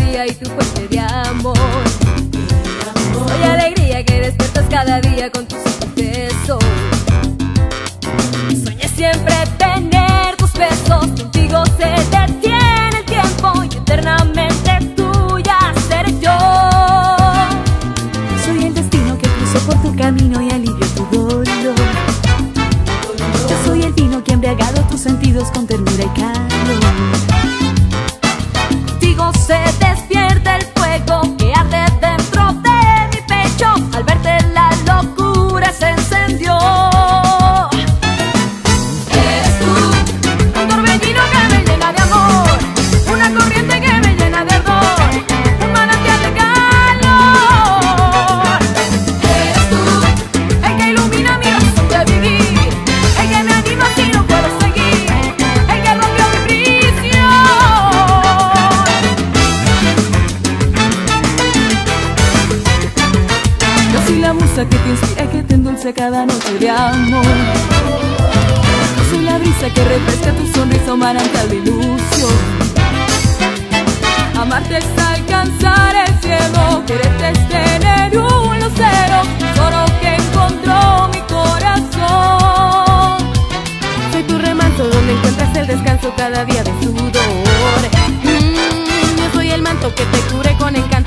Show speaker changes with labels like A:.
A: y tu fuente de amor. Soy alegría que despiertas cada día con tus besos. Soñé siempre tener tus besos, contigo se detiene el tiempo y eternamente tuya seré yo.
B: Soy el destino que cruzó por tu camino y alivió tu dolor. Yo soy el vino que ha embriagado tus sentidos con ternura y calor.
A: Se musa que te inspira, que te endulce cada noche de amor. Soy la brisa que refresca tu sonrisa, un manantial de ilusión. Amarte es alcanzar el cielo, quererte es tener un lucero, solo que encontró mi
B: corazón. Soy tu remanso donde encuentras el descanso cada día de sudor. Mm, yo soy el manto que te cure con encanto.